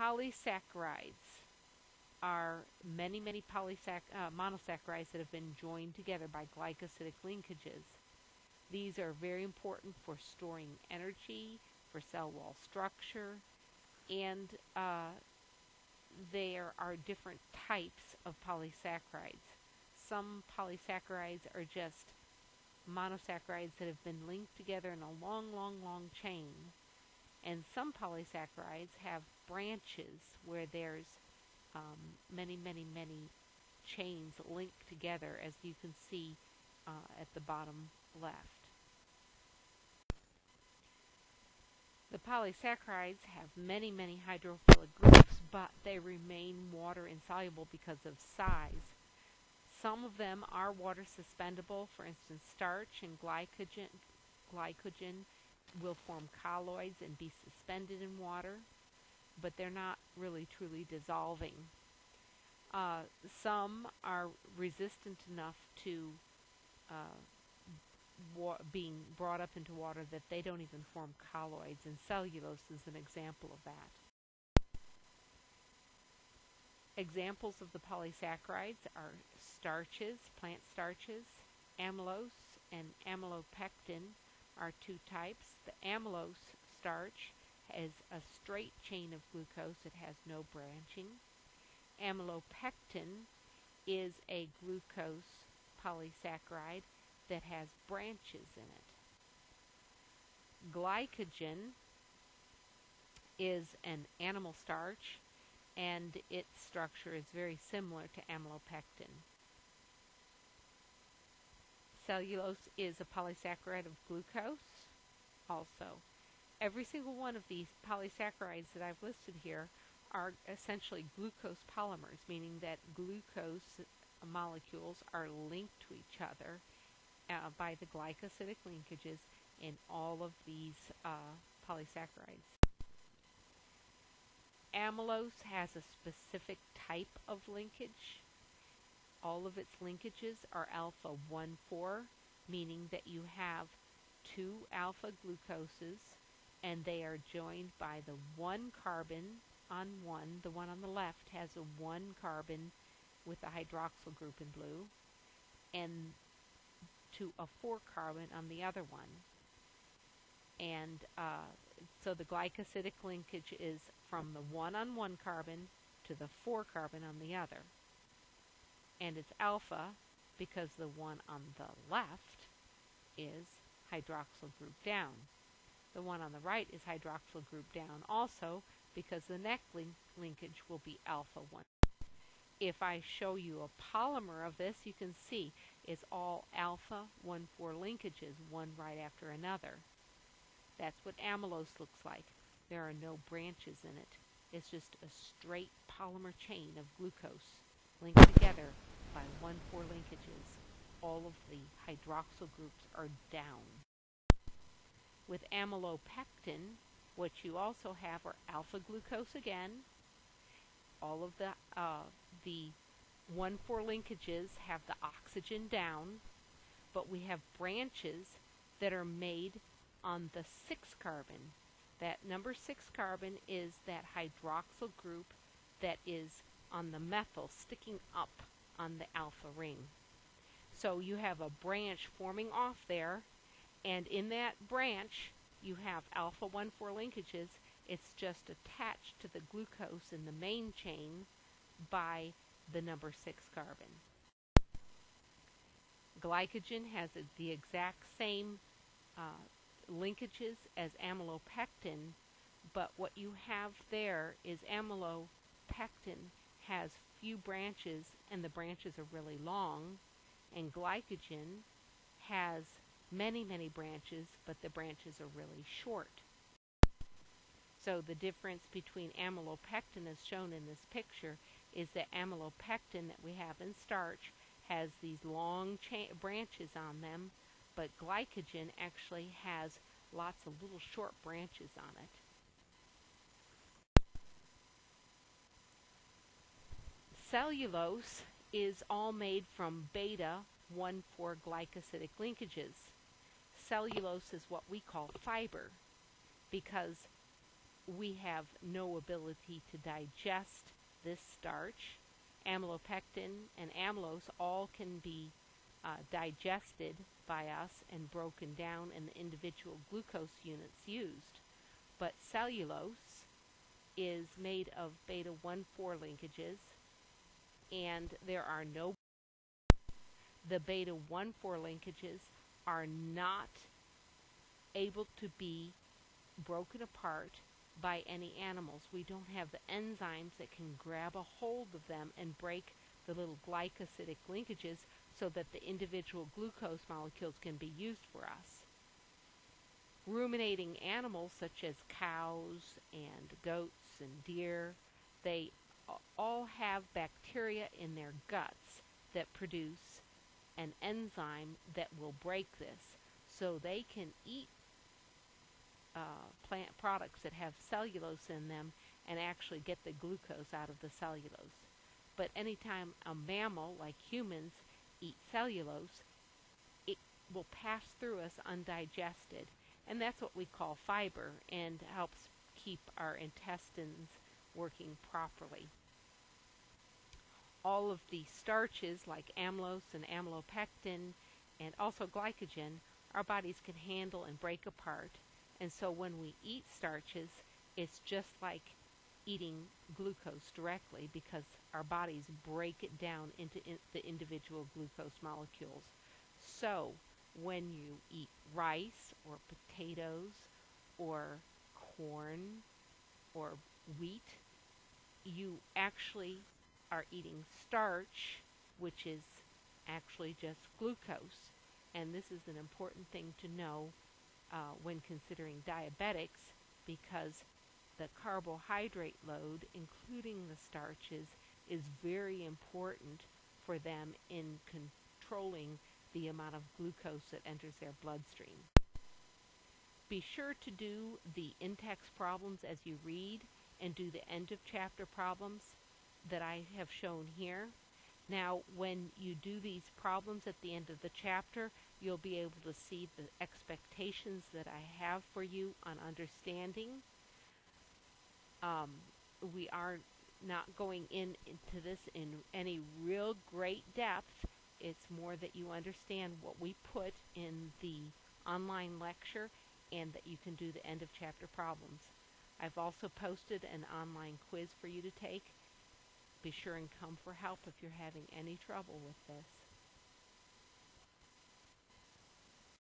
polysaccharides are many, many polysac- uh, monosaccharides that have been joined together by glycosidic linkages. These are very important for storing energy, for cell wall structure, and uh, there are different types of polysaccharides. Some polysaccharides are just monosaccharides that have been linked together in a long, long, long chain. And some polysaccharides have branches where there's um, many, many, many chains linked together, as you can see uh, at the bottom left. The polysaccharides have many, many hydrophilic groups, but they remain water insoluble because of size. Some of them are water suspendable, for instance, starch and glycogen, glycogen will form colloids and be suspended in water, but they're not really truly dissolving. Uh, some are resistant enough to uh, being brought up into water that they don't even form colloids, and cellulose is an example of that. Examples of the polysaccharides are starches, plant starches, amylose, and amylopectin are two types. The amylose starch is a straight chain of glucose. It has no branching. Amylopectin is a glucose polysaccharide that has branches in it. Glycogen is an animal starch and its structure is very similar to amylopectin. Cellulose is a polysaccharide of glucose also. Every single one of these polysaccharides that I've listed here are essentially glucose polymers, meaning that glucose molecules are linked to each other uh, by the glycosidic linkages in all of these uh, polysaccharides. Amylose has a specific type of linkage. All of its linkages are alpha 1 4, meaning that you have two alpha glucoses and they are joined by the one carbon on one. The one on the left has a one carbon with a hydroxyl group in blue, and to a four carbon on the other one. And uh, so the glycosidic linkage is from the one on one carbon to the four carbon on the other. And it's alpha because the one on the left is hydroxyl group down. The one on the right is hydroxyl group down also because the neck link linkage will be alpha 1. If I show you a polymer of this, you can see it's all alpha 1,4 linkages, one right after another. That's what amylose looks like. There are no branches in it. It's just a straight polymer chain of glucose linked together by 1,4 linkages. All of the hydroxyl groups are down. With amylopectin, what you also have are alpha glucose again. All of the uh, the 1,4 linkages have the oxygen down, but we have branches that are made on the 6 carbon. That number 6 carbon is that hydroxyl group that is on the methyl sticking up on the alpha ring. So you have a branch forming off there, and in that branch you have alpha 1,4 linkages. It's just attached to the glucose in the main chain by the number 6 carbon. Glycogen has the exact same uh, linkages as amylopectin, but what you have there is amylopectin has few branches and the branches are really long, and glycogen has many, many branches, but the branches are really short. So the difference between amylopectin as shown in this picture is that amylopectin that we have in starch has these long branches on them, but glycogen actually has lots of little short branches on it. Cellulose is all made from beta 1,4 glycosidic linkages. Cellulose is what we call fiber because we have no ability to digest this starch. Amylopectin and amylose all can be uh, digested by us and broken down in the individual glucose units used. But cellulose is made of beta 1 4 linkages, and there are no. The beta 1 4 linkages are not able to be broken apart by any animals. We don't have the enzymes that can grab a hold of them and break the little glycosidic linkages so that the individual glucose molecules can be used for us. Ruminating animals such as cows and goats and deer, they all have bacteria in their guts that produce an enzyme that will break this so they can eat uh, plant products that have cellulose in them and actually get the glucose out of the cellulose. But anytime a mammal, like humans, eat cellulose, it will pass through us undigested. And that's what we call fiber and helps keep our intestines working properly. All of the starches like amylose and amylopectin and also glycogen our bodies can handle and break apart. And so when we eat starches, it's just like eating glucose directly because our bodies break it down into in the individual glucose molecules. So when you eat rice or potatoes or corn or wheat, you actually are eating starch, which is actually just glucose. And this is an important thing to know uh, when considering diabetics because the carbohydrate load, including the starches, is very important for them in controlling the amount of glucose that enters their bloodstream. Be sure to do the in-text problems as you read and do the end of chapter problems that I have shown here. Now, when you do these problems at the end of the chapter, you'll be able to see the expectations that I have for you on understanding um, we are not going in into this in any real great depth. It's more that you understand what we put in the online lecture and that you can do the end of chapter problems. I've also posted an online quiz for you to take. Be sure and come for help if you're having any trouble with this.